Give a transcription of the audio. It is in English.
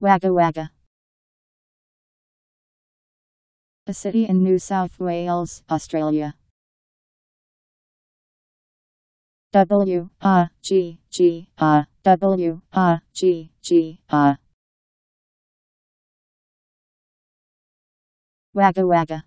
Wagga Wagga. A city in New South Wales, Australia. W A G G A W A G G A Wagga Wagga.